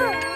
Oh.